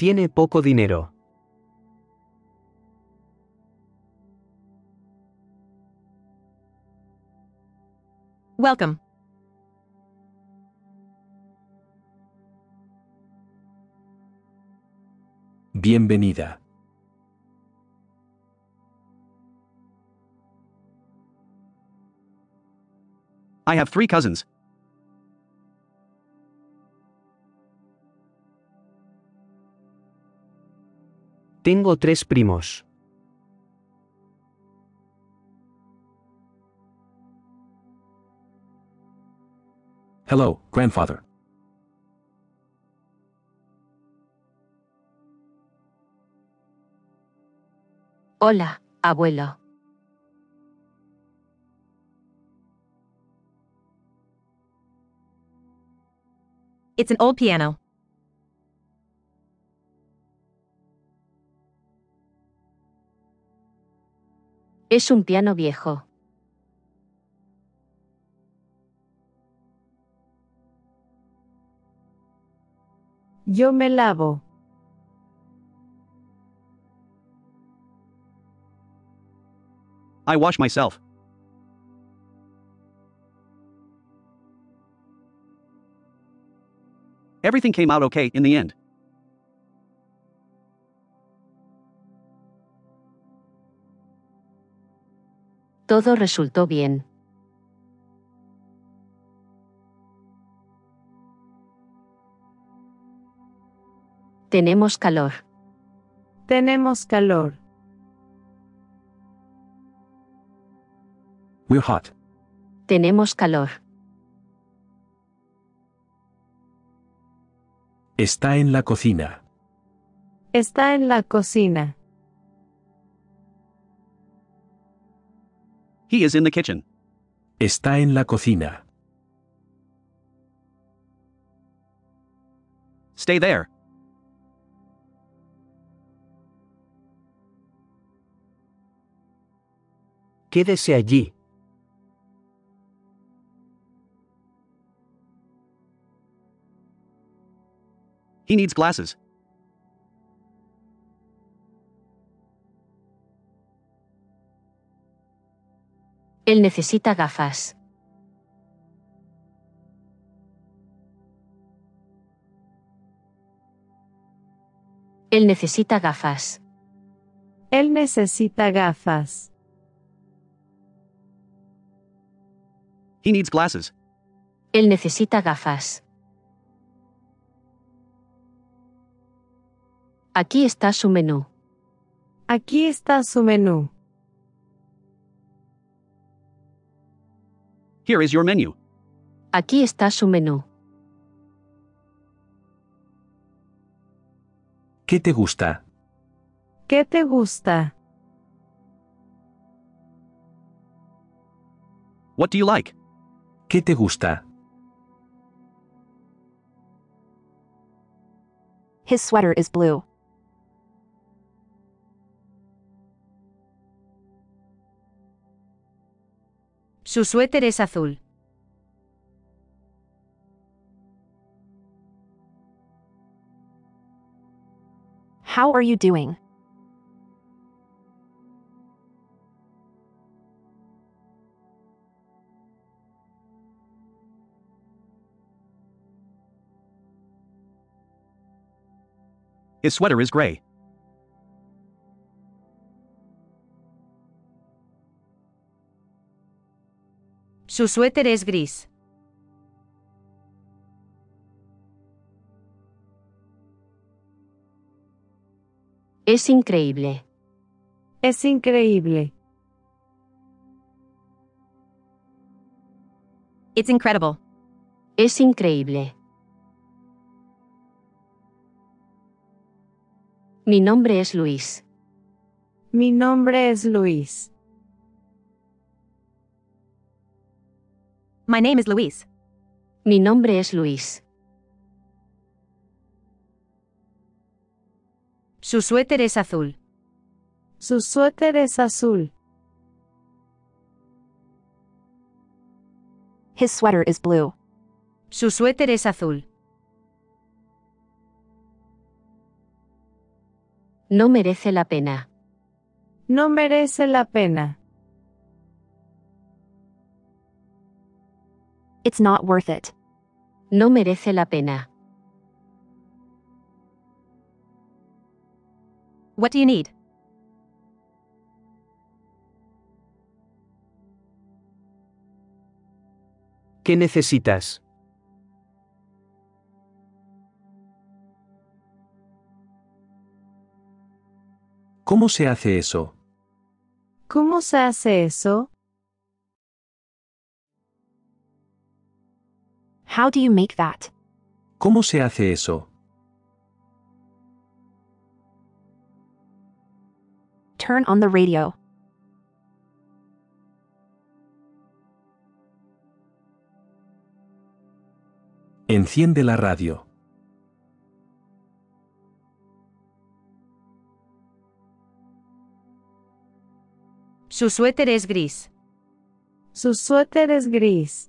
Tiene poco dinero. Welcome. Bienvenida. I have three cousins. Tengo tres primos. Hello, grandfather. Hola, abuelo. It's an old piano. Es un piano viejo. Yo me lavo. I wash myself. Everything came out okay in the end. Todo resultó bien. Tenemos calor. Tenemos calor. We're hot. Tenemos calor. Está en la cocina. Está en la cocina. He is in the kitchen. Está en la cocina. Stay there. Quédese allí. He needs glasses. Él necesita gafas. Él necesita gafas. Él necesita gafas. He needs glasses. Él necesita gafas. Aquí está su menú. Aquí está su menú. Here is your menu. Aquí está su menú. ¿Qué te gusta? ¿Qué te gusta? What do you like? ¿Qué te gusta? His sweater is blue. Su suéter es azul. How are you doing? His sweater is gray. Su suéter es gris. Es increíble. Es increíble. It's incredible. Es increíble. Mi nombre es Luis. Mi nombre es Luis. My name is Louise. Mi nombre es Luis. Su suéter es azul. Su suéter es azul. His sweater is blue. Su suéter es azul. No merece la pena. No merece la pena. It's not worth it. No merece la pena. What do you need? ¿Qué necesitas? ¿Cómo se hace eso? ¿Cómo se hace eso? How do you make that? ¿Cómo se hace eso? Turn on the radio. Enciende la radio. Su suéter es gris. Su suéter es gris.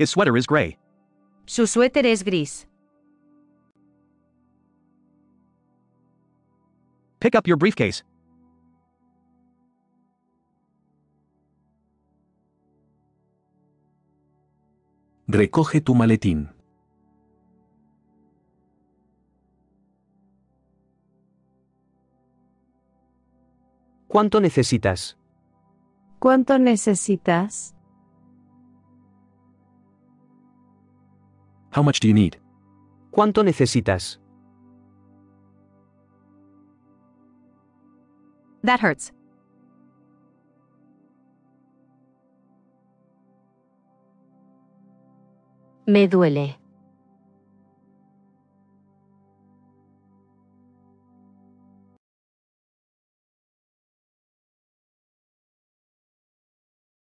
His sweater is gray. Su suéter es gris. Pick up your briefcase. Recoge tu maletín. ¿Cuánto necesitas? ¿Cuánto necesitas? How much do you need? ¿Cuánto necesitas? That hurts. Me duele.